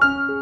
Música